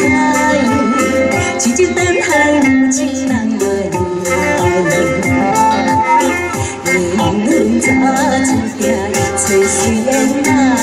trai chỉ chiếc tên hai chiếc nàng người nhìn hương cha chân kia xây xuyên nàng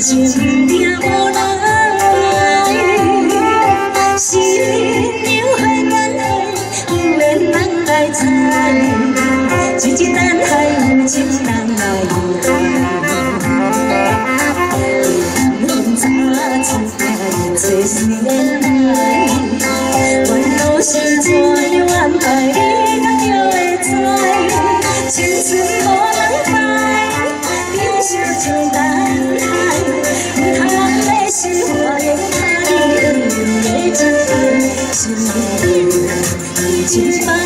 心也无人来，心有海难海，有缘人来采，一日等海有情人来海，人早出海找谁来？愿路是怎样安排，你敢就会知，青春 心里，已经。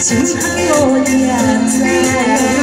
지금 하고 있는